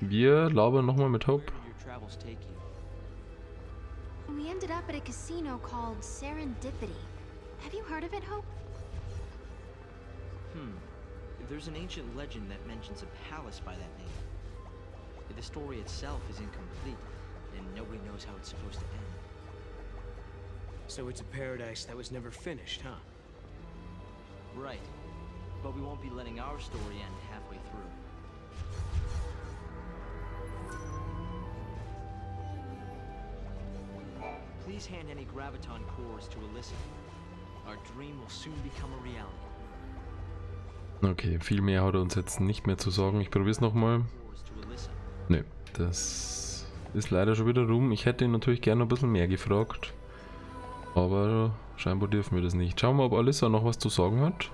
Wir labern nochmal mit Hope. We ended up at a casino called Serendipity. Have you heard of it, Hope? Hmm. There's an ancient legend that mentions a palace by that name. The story itself is incomplete, and nobody knows how it's supposed to end. So it's a paradise that was never finished, huh? Right. But we won't be letting our story end halfway through. Please hand any graviton cores to Alyssa. Our dream will soon become a reality. Okay, viel mehr hat er uns jetzt nicht mehr zu sagen. Ich probiere es nochmal. Ne, das ist leider schon wieder rum. Ich hätte ihn natürlich gerne ein bisschen mehr gefragt. Aber scheinbar dürfen wir das nicht. Schauen wir, ob Alyssa noch was zu sagen hat.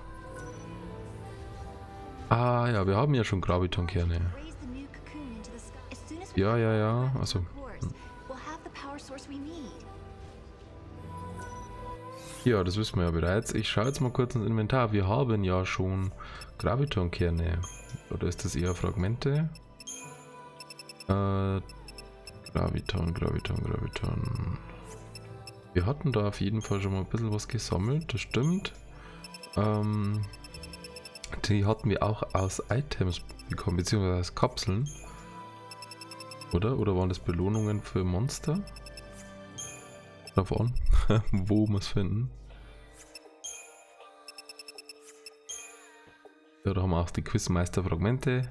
Ah ja, wir haben ja schon Gravitonkerne. Ja, ja, ja, also, cores, Ja, das wissen wir ja bereits. Ich schaue jetzt mal kurz ins Inventar. Wir haben ja schon Gravitonkerne. Oder ist das eher Fragmente? Äh, Graviton, Graviton, Graviton. Wir hatten da auf jeden Fall schon mal ein bisschen was gesammelt, das stimmt. Ähm, die hatten wir auch aus Items bekommen, beziehungsweise aus Kapseln. Oder? Oder waren das Belohnungen für Monster? An, wo wir es finden. Ja, da haben wir auch die Quizmeister-Fragmente.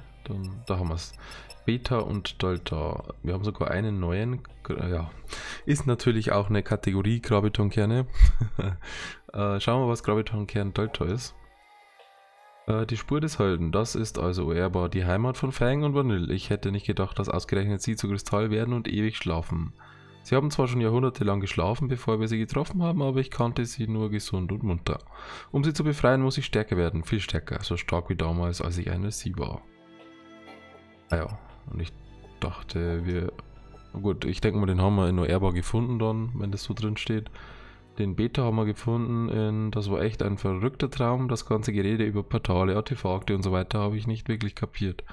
Da haben wir es. Beta und Delta. Wir haben sogar einen neuen. Ja, ist natürlich auch eine Kategorie Gravitonkerne. äh, schauen wir, was Gravitonkern Delta ist. Äh, die Spur des Helden. Das ist also ehrbar die Heimat von Fang und Vanille. Ich hätte nicht gedacht, dass ausgerechnet sie zu Kristall werden und ewig schlafen. Sie haben zwar schon jahrhundertelang geschlafen, bevor wir sie getroffen haben, aber ich kannte sie nur gesund und munter. Um sie zu befreien, muss ich stärker werden, viel stärker, so stark wie damals, als ich eine sie war. Ah ja, und ich dachte, wir... Gut, ich denke mal, den haben wir in Airbar gefunden dann, wenn das so drin steht. Den Beta haben wir gefunden, in, das war echt ein verrückter Traum. Das ganze Gerede über Portale, Artefakte und so weiter habe ich nicht wirklich kapiert.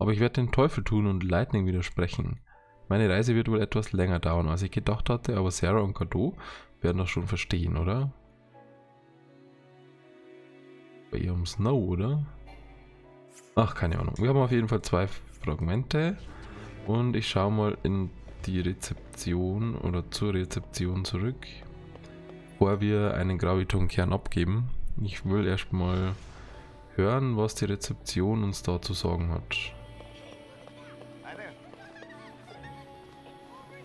Aber ich werde den Teufel tun und Lightning widersprechen. Meine Reise wird wohl etwas länger dauern, als ich gedacht hatte, aber Sarah und Cadeau werden das schon verstehen, oder? Bei ihrem Snow, oder? Ach, keine Ahnung. Wir haben auf jeden Fall zwei Fragmente. Und ich schaue mal in die Rezeption oder zur Rezeption zurück, bevor wir einen Gravitonkern abgeben. Ich will erstmal hören, was die Rezeption uns da zu sagen hat.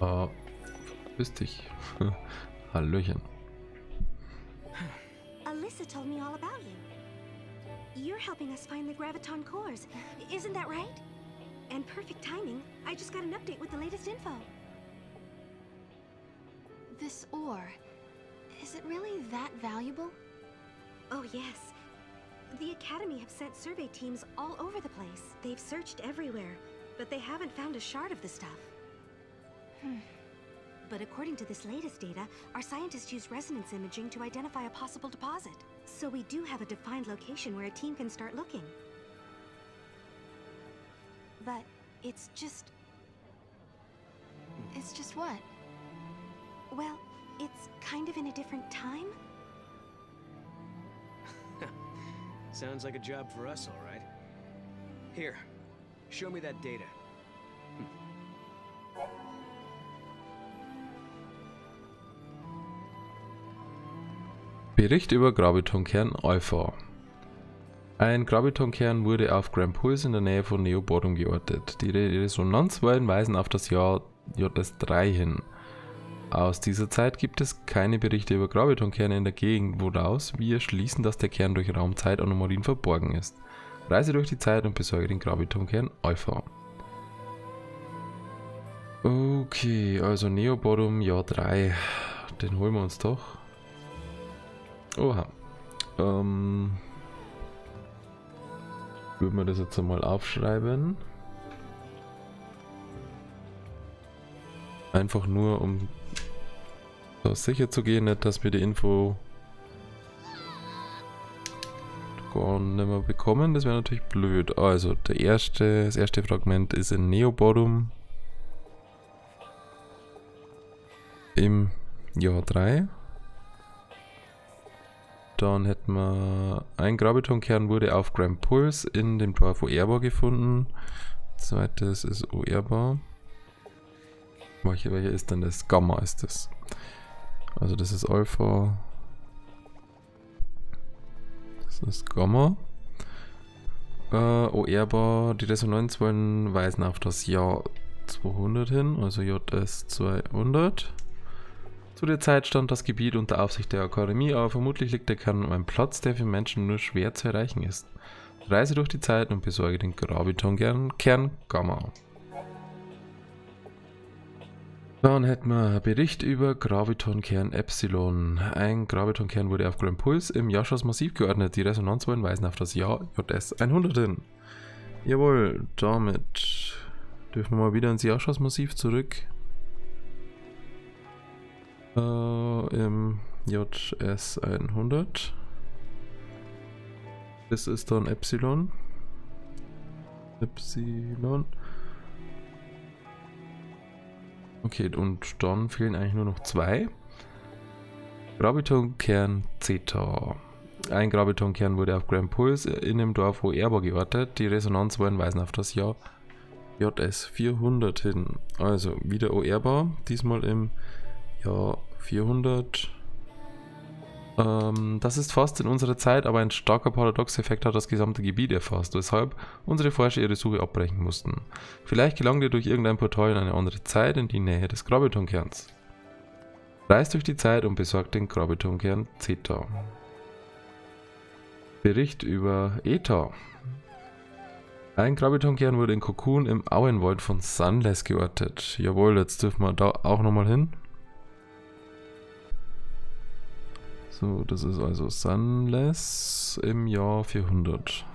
Ah, grüß dich. Hallöchen. Alyssa told me all about you. You're helping us find the graviton cores. Isn't that right? And perfect timing. I just got an update with the latest info. This ore, is it really that valuable? Oh, yes. The Academy have sent survey teams all over the place. They've searched everywhere, but they haven't found a shard of the stuff. Hmm. But according to this latest data, our scientists used resonance imaging to identify a possible deposit. So we do have a defined location where a team can start looking. But it's just... It's just what? Well, it's kind of in a different time? Sounds like a job for us, all right. Here, show me that data. Bericht über Gravitonkern Alpha. Ein Gravitonkern wurde auf Grand Pulse in der Nähe von Neobordum geortet. Die Re- Resonanzwellen weisen auf das Jahr JS3 hin. Aus dieser Zeit gibt es keine Berichte über Gravitonkerne in der Gegend, woraus wir schließen, dass der Kern durch Raumzeitanomalien verborgen ist. Reise durch die Zeit und besorge den Gravitonkern Alpha. Okay, also Neobodum Jahr 3. Den holen wir uns doch. Oha. Ähm. Würden wir das jetzt einmal aufschreiben. Einfach nur, um da sicher zu gehen, nicht, dass wir die Info. davon nicht mehr bekommen. Das wäre natürlich blöd. Also, der erste, das erste Fragment ist in Neoborum im Jahr 3. Dann hätten wir ein Grabitonkern wurde auf Grand Pulse in dem Dorf Oerba gefunden. Zweites ist Oerba. Welche, welche ist denn das? Gamma ist das. Also das ist Alpha. Das ist Gamma. Äh, Oerba, die Resonanzwellen weisen auf das Jahr 200 hin, also JS 200. Zu der Zeit stand das Gebiet unter Aufsicht der Akademie, aber vermutlich liegt der Kern um einen Platz, der für Menschen nur schwer zu erreichen ist. Reise durch die Zeit und besorge den Graviton-Kern Gamma. Dann hätten wir Bericht über Gravitonkern Epsilon. Ein Gravitonkern wurde auf Grand Pulse im Yashas Massiv geordnet. Die Resonanzwellen weisen auf das Jahr JS 100 hin. Jawohl, damit dürfen wir mal wieder ins Yashas Massiv zurück. Äh, Im JS 100. Das ist dann Epsilon. Epsilon. Okay, und dann fehlen eigentlich nur noch zwei. Gravitonkern Zeta. Ein Gravitonkern wurde auf Grand Pulse in dem Dorf Oerba geortet. Die Resonanzwellen weisen auf das Jahr JS 400 hin. Also wieder Oerba, diesmal im ja, 400. Ähm, das ist fast in unserer Zeit, aber ein starker Paradoxeffekt hat das gesamte Gebiet erfasst, weshalb unsere Forscher ihre Suche abbrechen mussten. Vielleicht gelangt ihr durch irgendein Portal in eine andere Zeit in die Nähe des Gravitonkerns. Reist durch die Zeit und besorgt den Gravitonkern Zeta. Bericht über Eta. Ein Gravitonkern wurde in Cocoon im Auenwald von Sunless geortet. Jawohl, jetzt dürfen wir da auch nochmal hin. So, das ist also Sunless im Jahr 400.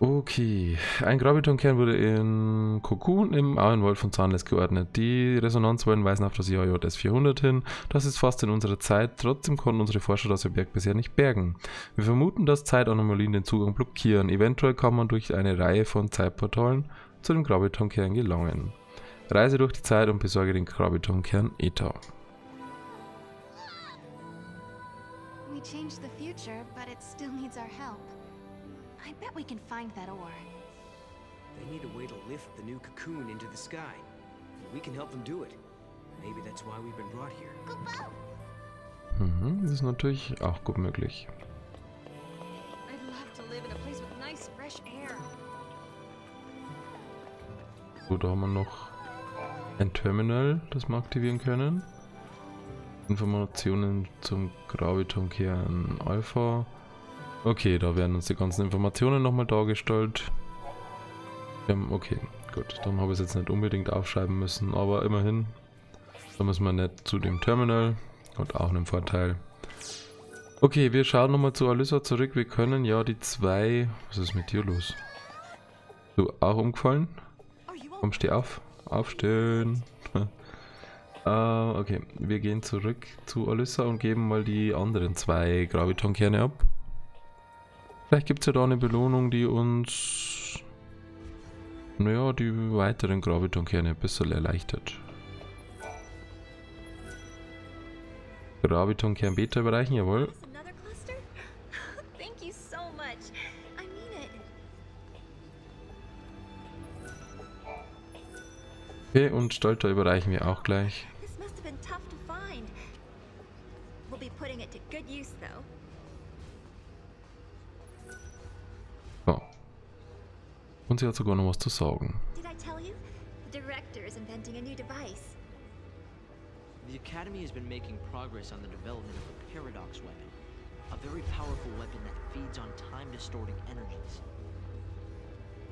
Okay, ein Gravitonkern wurde in Cocoon im Auenwald von Sunless geordnet. Die Resonanzwellen weisen auf das Jahr JS 400 hin. Das ist fast in unserer Zeit, trotzdem konnten unsere Forscher das Objekt bisher nicht bergen. Wir vermuten, dass Zeitanomalien den Zugang blockieren. Eventuell kann man durch eine Reihe von Zeitportalen zu dem Gravitonkern gelangen. Reise durch die Zeit und besorge den Graviton-Kern Eta. We changed the future, but it still needs our help. I bet we can find that ore. They need a way to lift the new cocoon into the sky. We can help them do it. Maybe that's why we've been brought here. Mhm, das ist natürlich auch gut möglich. I'd love to live in a place with nice fresh air. So, da haben wir noch ein Terminal, das wir aktivieren können. Informationen zum Gravitonkern Alpha. Okay, da werden uns die ganzen Informationen nochmal dargestellt. Ähm, okay, gut. Dann habe ich es jetzt nicht unbedingt aufschreiben müssen, aber immerhin. Da müssen wir nicht zu dem Terminal. Hat auch einen Vorteil. Okay, wir schauen nochmal zu Alyssa zurück. Wir können ja die zwei... Was ist mit dir los? Du auch umgefallen? Komm, steh auf. Aufstehen. äh, okay, wir gehen zurück zu Alyssa und geben mal die anderen zwei Gravitonkerne ab. Vielleicht gibt es ja da eine Belohnung, die uns naja, die weiteren Gravitonkerne ein bisschen erleichtert. Gravitonkern Beta bereichen, jawohl. Okay, und Stolter überreichen wir auch gleich. So. Und sie hat sogar noch was zu sagen. The Academy has been making progress on the development of a paradox weapon. A very powerful weapon that feeds on time distorting energies.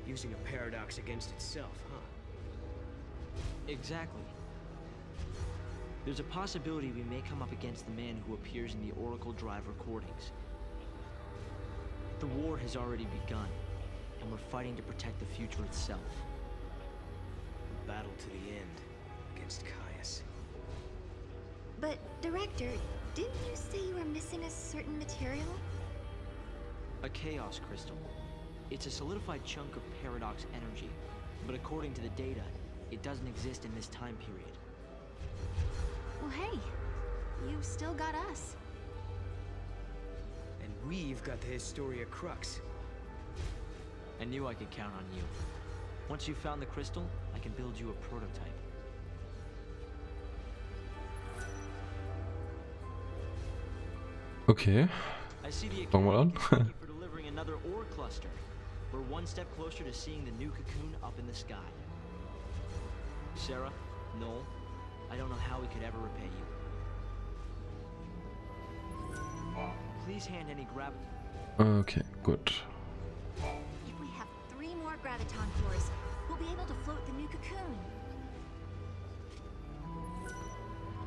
Using a paradox against itself, huh? Exactly. There's a possibility we may come up against the man who appears in the Oracle Drive recordings. The war has already begun, and we're fighting to protect the future itself. A battle to the end against Caius. But, Director, didn't you say you were missing a certain material? A chaos crystal. It's a solidified chunk of paradox energy, but according to the data, it doesn't exist in this time period. Well, hey, you've still got us. And we've got the Historia Crux. I knew I could count on you. Once you've found the crystal, I can build you a prototype. Okay, I see the Fangen wir Academy an. can thank you for delivering another ore cluster. We're one step closer to seeing the new cocoon up in the sky. Sarah, Noel, I don't know how we could ever repay you. Please hand any grav- okay, gut. If we have three more graviton cores, we'll be able to float the new cocoon.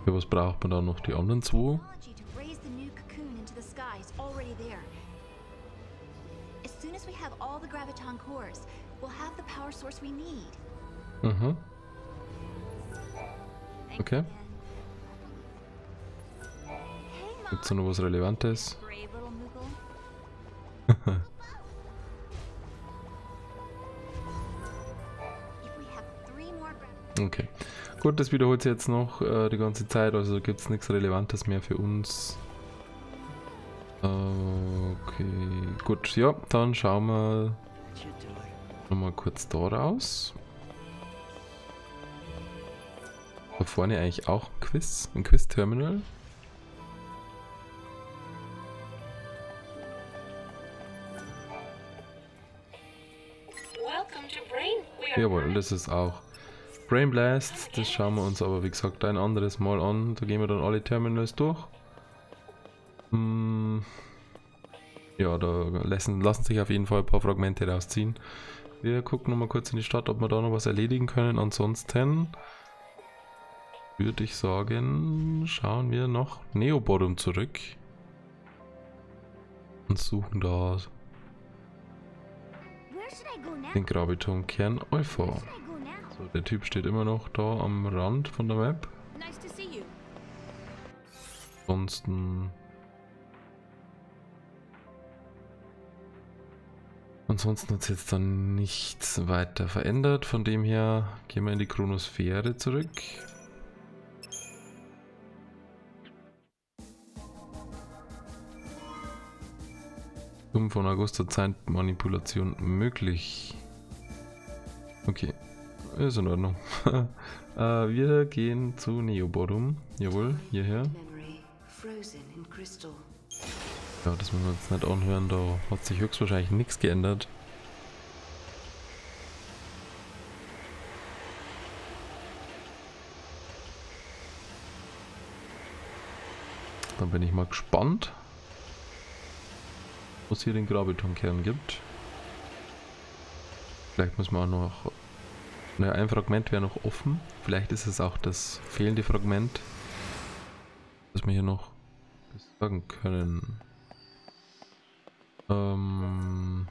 Für was braucht man da noch die anderen zwei? Technology to raise the new cocoon into the sky is already there. As soon as we have all the graviton cores, we'll have the power source we need. Mhm. Okay. Gibt's da noch was Relevantes? Okay. Gut, das wiederholt sich jetzt noch äh, die ganze Zeit, also gibt es nichts Relevantes mehr für uns. Okay, gut, ja, dann schauen wir nochmal kurz da raus. Da vorne eigentlich auch ein Quiz, ein Quiz-Terminal. Jawohl, das ist auch Brain Blast. Das schauen wir uns aber wie gesagt ein anderes Mal an. Da gehen wir dann alle Terminals durch. Hm. Ja, da lassen, lassen sich auf jeden Fall ein paar Fragmente rausziehen. Wir gucken nochmal kurz in die Stadt, ob wir da noch was erledigen können. Ansonsten würde ich sagen, schauen wir noch Neobottom zurück. Und suchen da den Graviton-Kern Alpha. So, der Typ steht immer noch da am Rand von der Map. Ansonsten. Ansonsten hat sich jetzt dann nichts weiter verändert. Von dem her gehen wir in die Chronosphäre zurück. Um von August zur Zeitmanipulation möglich. Okay, ist in Ordnung. äh, wir gehen zu Neobodum. Jawohl, hierher. Ja, das müssen wir uns nicht anhören, da hat sich höchstwahrscheinlich nichts geändert. Dann bin ich mal gespannt, was hier den Grabetonkern gibt. Vielleicht muss man auch noch... Naja, ein Fragment wäre noch offen. Vielleicht ist es auch das fehlende Fragment, das wir hier noch sagen können. Ähm,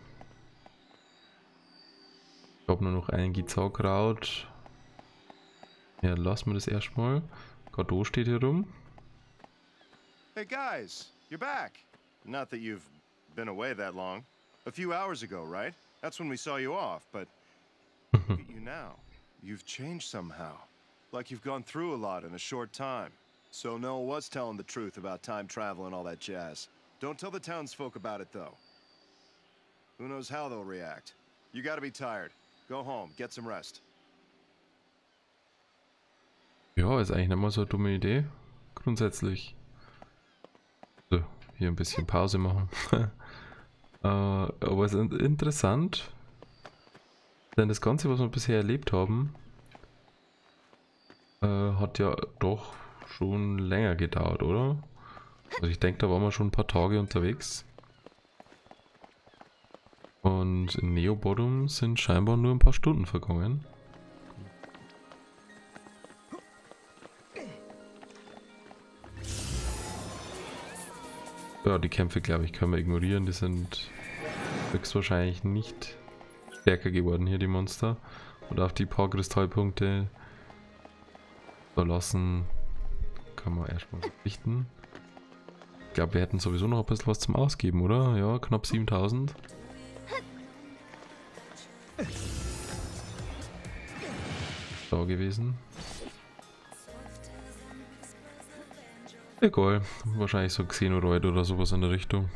ich glaube nur noch ein Gizaukraut. Ja, lassen wir das erstmal. Gado steht hier rum. Hey guys, you're back. Not that you've been away that long. A few hours ago, right? That's when we saw you off, but look at you now. You've changed somehow. Like you've gone through a lot in a short time. So Noel was telling the truth about time travel and all that jazz. Don't tell the townsfolk about it though. Who knows how they'll react. You gotta be tired. Go home, get some rest. Ja, ist eigentlich nicht mal so eine dumme Idee. Grundsätzlich. Hier ein bisschen Pause machen. äh, aber es ist interessant. Denn das Ganze, was wir bisher erlebt haben, äh, hat ja doch schon länger gedauert, oder? Also ich denke, da waren wir schon ein paar Tage unterwegs. Und in Neobottom sind scheinbar nur ein paar Stunden vergangen. Ja, die Kämpfe, glaube ich, können wir ignorieren. Die sind höchstwahrscheinlich nicht stärker geworden hier, die Monster. Und auf die paar Kristallpunkte verlassen kann man erstmal verpflichten. Ich glaube, wir hätten sowieso noch ein bisschen was zum Ausgeben, oder? Ja, knapp 7000. Da gewesen. Egal, wahrscheinlich so Xenoroid oder sowas in der Richtung.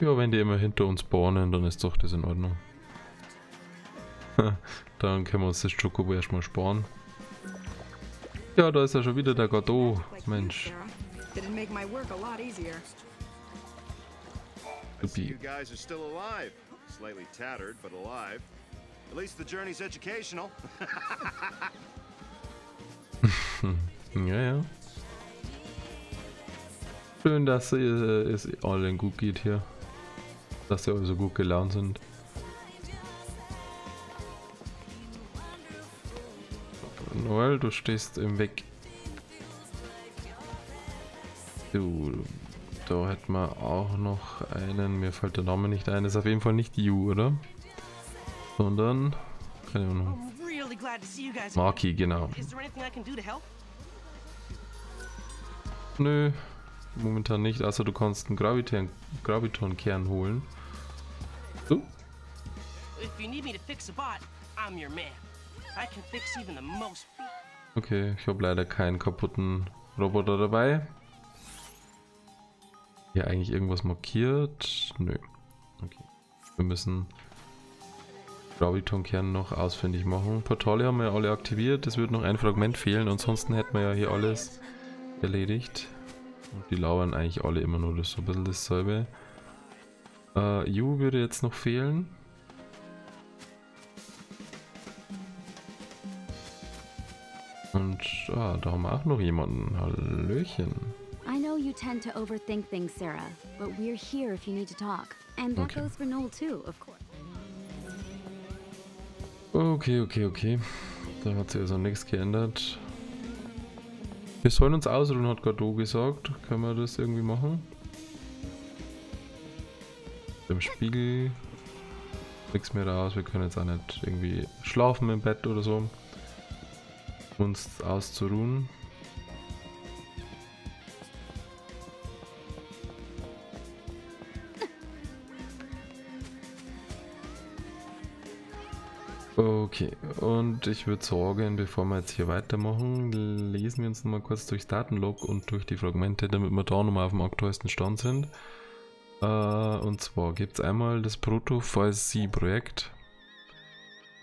Ja, wenn die immer hinter uns spawnen, dann ist doch das in Ordnung. dann können wir uns das Chocobo erstmal sparen. Ja, da ist ja schon wieder der Godot. Mensch. You guys are still alive. Slightly tattered, but alive. At least the journey's educational. ja, ja. Schön, dass äh, es allen gut geht hier dass sie so gut gelaunt sind. Noel, du stehst im Weg. Du, da hätten wir auch noch einen, mir fällt der Name nicht ein, ist auf jeden Fall nicht You, oder? Sondern, keine Ahnung. Marky, genau. Nö, momentan nicht, also du kannst einen Graviton-Kern holen. So. Okay, ich habe leider keinen kaputten Roboter dabei. Hier eigentlich irgendwas markiert? Nö. Okay. Wir müssen Graviton-Kern noch ausfindig machen. Portale haben wir alle aktiviert. Es wird noch ein Fragment fehlen. Ansonsten hätten wir ja hier alles erledigt. Und die lauern eigentlich alle immer nur das so ein bisschen dasselbe. Äh, Yu würde jetzt noch fehlen. Und ah, da haben wir auch noch jemanden. Hallöchen. You tend to overthink things, Sarah, but we're here if you need to talk. And that okay. goes for Noel too, of course. Okay, okay, okay. Da hat sich also nichts geändert. Wir sollen uns ausruhen, hat Godot gesagt. Können wir das irgendwie machen? Im Spiegel nichts mehr raus. Wir können jetzt auch nicht irgendwie schlafen im Bett oder so. Uns auszuruhen. Okay, und ich würde sagen, bevor wir jetzt hier weitermachen, lesen wir uns nochmal kurz durchs Datenlog und durch die Fragmente, damit wir da nochmal auf dem aktuellsten Stand sind. Äh, und zwar gibt es einmal das Proto-VSC-Projekt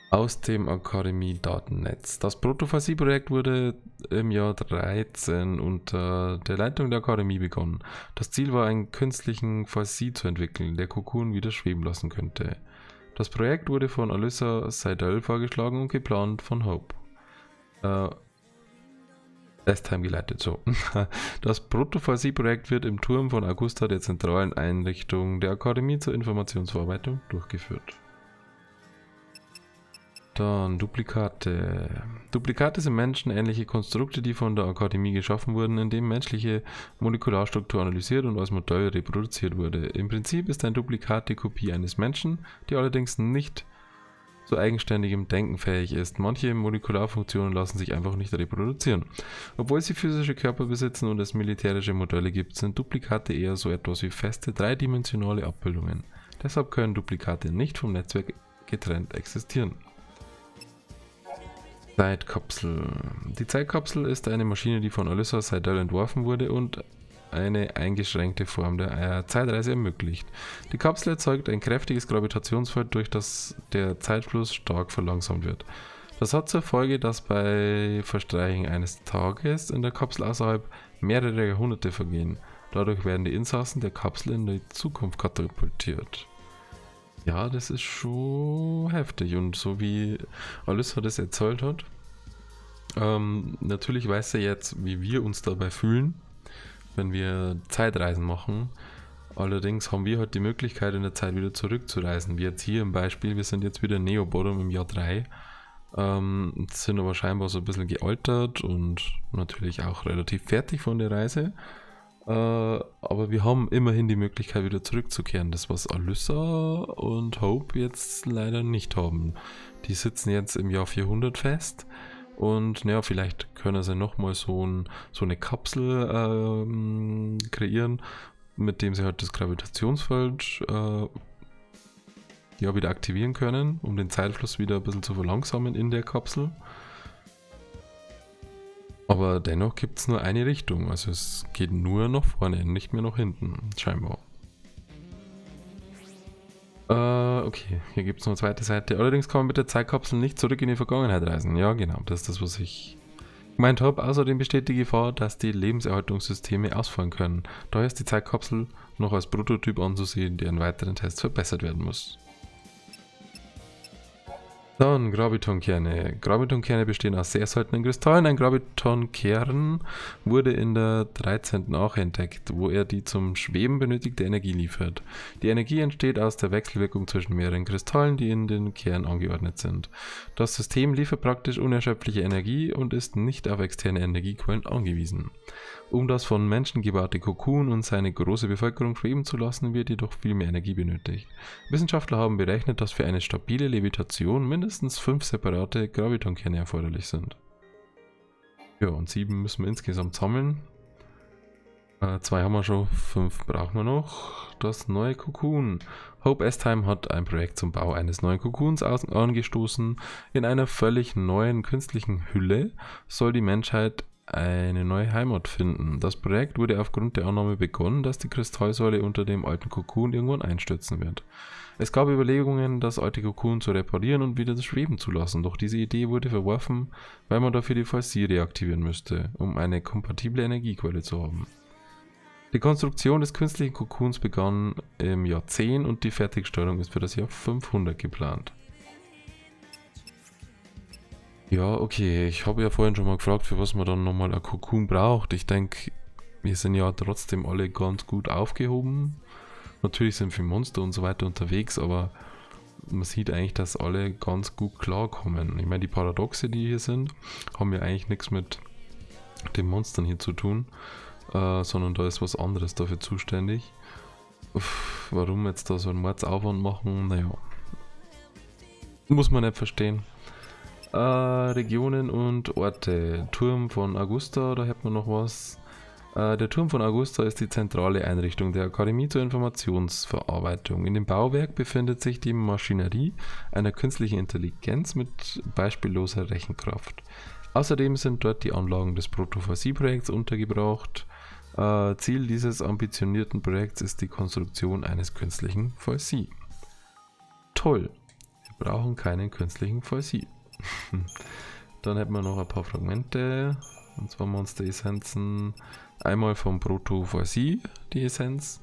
aus dem Akademie-Datennetz. Das Proto-VSC-Projekt wurde im Jahr 13 unter der Leitung der Akademie begonnen. Das Ziel war, einen künstlichen VSC zu entwickeln, der Cocoon wieder schweben lassen könnte. Das Projekt wurde von Alyssa Seidel vorgeschlagen und geplant von Hope. Äh, Time geleitet, so. Das Protophasi-Projekt wird im Turm von Augusta, der zentralen Einrichtung der Akademie zur Informationsverarbeitung, durchgeführt. Dann Duplikate. Duplikate sind menschenähnliche Konstrukte, die von der Akademie geschaffen wurden, indem menschliche Molekularstruktur analysiert und als Modell reproduziert wurde. Im Prinzip ist ein Duplikat die Kopie eines Menschen, die allerdings nicht zu eigenständigem Denken fähig ist. Manche Molekularfunktionen lassen sich einfach nicht reproduzieren. Obwohl sie physische Körper besitzen und es militärische Modelle gibt, sind Duplikate eher so etwas wie feste dreidimensionale Abbildungen. Deshalb können Duplikate nicht vom Netzwerk getrennt existieren. Zeitkapsel. Die Zeitkapsel ist eine Maschine, die von Alyssa Seidel entworfen wurde und eine eingeschränkte Form der äh, Zeitreise ermöglicht. Die Kapsel erzeugt ein kräftiges Gravitationsfeld, durch das der Zeitfluss stark verlangsamt wird. Das hat zur Folge, dass bei Verstreichen eines Tages in der Kapsel außerhalb mehrere Jahrhunderte vergehen. Dadurch werden die Insassen der Kapsel in die Zukunft katapultiert. Ja, das ist schon heftig. Und so wie Alyssa das erzählt hat, ähm, natürlich weiß er jetzt, wie wir uns dabei fühlen, wenn wir Zeitreisen machen. Allerdings haben wir halt die Möglichkeit, in der Zeit wieder zurückzureisen. Wie jetzt hier im Beispiel, wir sind jetzt wieder in Neobottom im Jahr 3. Ähm, sind aber scheinbar so ein bisschen gealtert und natürlich auch relativ fertig von der Reise. Äh, aber wir haben immerhin die Möglichkeit wieder zurückzukehren. Das was Alyssa und Hope jetzt leider nicht haben. Die sitzen jetzt im Jahr 400 fest. Und naja, vielleicht können sie nochmal so, ein, so eine Kapsel ähm, kreieren, mit dem sie halt das Gravitationsfeld äh, ja, wieder aktivieren können, um den Zeitfluss wieder ein bisschen zu verlangsamen in der Kapsel. Aber dennoch gibt es nur eine Richtung, also es geht nur nach vorne, nicht mehr nach hinten, scheinbar. Äh, okay, hier gibt es noch eine zweite Seite. Allerdings kann man mit der Zeitkapsel nicht zurück in die Vergangenheit reisen. Ja, genau, das ist das, was ich gemeint habe. Außerdem besteht die Gefahr, dass die Lebenserhaltungssysteme ausfallen können. Daher ist die Zeitkapsel noch als Prototyp anzusehen, der in weiteren Tests verbessert werden muss. Dann Gravitonkerne. Gravitonkerne bestehen aus sehr seltenen Kristallen. Ein Gravitonkern wurde in der 13. auch entdeckt, wo er die zum Schweben benötigte Energie liefert. Die Energie entsteht aus der Wechselwirkung zwischen mehreren Kristallen, die in den Kern angeordnet sind. Das System liefert praktisch unerschöpfliche Energie und ist nicht auf externe Energiequellen angewiesen. Um das von Menschen gebaute Kokon und seine große Bevölkerung schweben zu lassen, wird jedoch viel mehr Energie benötigt. Wissenschaftler haben berechnet, dass für eine stabile Levitation mindestens fünf separate Gravitonkerne erforderlich sind. Ja, und sieben müssen wir insgesamt sammeln. Äh, zwei haben wir schon, fünf brauchen wir noch. Das neue Kokon. Hope S-Time hat ein Projekt zum Bau eines neuen Kokons angestoßen. In einer völlig neuen künstlichen Hülle soll die Menschheit eine neue Heimat finden. Das Projekt wurde aufgrund der Annahme begonnen, dass die Kristallsäule unter dem alten Kokon irgendwann einstürzen wird. Es gab Überlegungen, das alte Kokon zu reparieren und wieder schweben zu lassen, doch diese Idee wurde verworfen, weil man dafür die Falsie reaktivieren müsste, um eine kompatible Energiequelle zu haben. Die Konstruktion des künstlichen Kokons begann im Jahr 10 und die Fertigstellung ist für das Jahr 500 geplant. Ja, okay. Ich habe ja vorhin schon mal gefragt, für was man dann nochmal ein Kokon braucht. Ich denke, wir sind ja trotzdem alle ganz gut aufgehoben. Natürlich sind wir Monster und so weiter unterwegs, aber man sieht eigentlich, dass alle ganz gut klarkommen. Ich meine, die Paradoxe, die hier sind, haben ja eigentlich nichts mit den Monstern hier zu tun, äh, sondern da ist was anderes dafür zuständig. Uff, warum jetzt da so einen Mordsaufwand machen? Naja, muss man nicht verstehen. Äh, Regionen und Orte. Turm von Augusta, da hätten wir noch was. Äh, der Turm von Augusta ist die zentrale Einrichtung der Akademie zur Informationsverarbeitung. In dem Bauwerk befindet sich die Maschinerie einer künstlichen Intelligenz mit beispielloser Rechenkraft. Außerdem sind dort die Anlagen des Protophasie-Projekts untergebracht. Äh, Ziel dieses ambitionierten Projekts ist die Konstruktion eines künstlichen Falsi. Toll, wir brauchen keinen künstlichen Falsi. Dann hätten wir noch ein paar Fragmente. Und zwar Monster-Essenzen. Einmal vom Protophasie, die Essenz.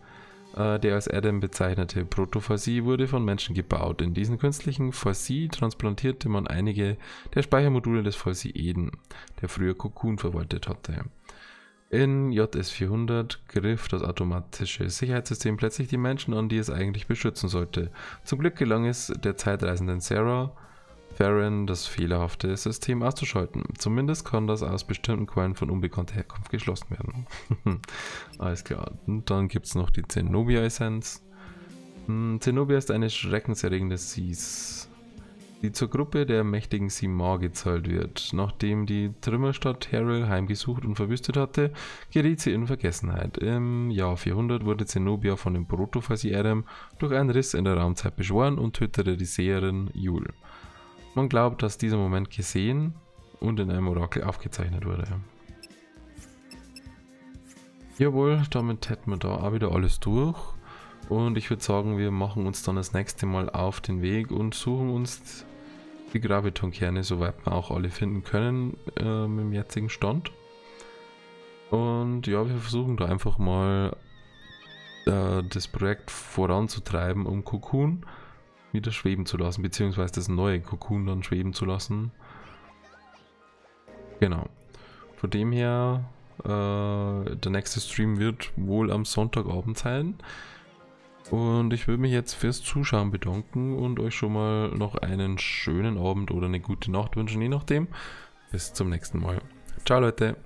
Äh, der als Adam bezeichnete Protophasie wurde von Menschen gebaut. In diesen künstlichen Phasie transplantierte man einige der Speichermodule des Phasie Eden, der früher Cocoon verwaltet hatte. In JS400 griff das automatische Sicherheitssystem plötzlich die Menschen an, die es eigentlich beschützen sollte. Zum Glück gelang es der zeitreisenden Sarah, Farron das fehlerhafte System auszuschalten. Zumindest kann das aus bestimmten Quellen von unbekannter Herkunft geschlossen werden. Alles klar. Und dann gibt es noch die Zenobia-Essenz. Hm, Zenobia ist eine schreckenserregende Seas, die zur Gruppe der mächtigen Simar gezählt wird. Nachdem die Trümmerstadt Harrell heimgesucht und verwüstet hatte, geriet sie in Vergessenheit. Im Jahr 400 wurde Zenobia von dem Protophasi Adam durch einen Riss in der Raumzeit beschworen und tötete die Seherin Yule. Man glaubt, dass dieser Moment gesehen und in einem Orakel aufgezeichnet wurde. Jawohl, damit hätten wir da auch wieder alles durch. Und ich würde sagen, wir machen uns dann das nächste Mal auf den Weg und suchen uns die Gravitonkerne, soweit wir auch alle finden können, äh, im jetzigen Stand. Und ja, wir versuchen da einfach mal äh, das Projekt voranzutreiben um Cocoon wieder schweben zu lassen, beziehungsweise das neue Cocoon dann schweben zu lassen. Genau. Von dem her, äh, der nächste Stream wird wohl am Sonntagabend sein. Und ich würde mich jetzt fürs Zuschauen bedanken und euch schon mal noch einen schönen Abend oder eine gute Nacht wünschen, je nachdem. Bis zum nächsten Mal. Ciao Leute.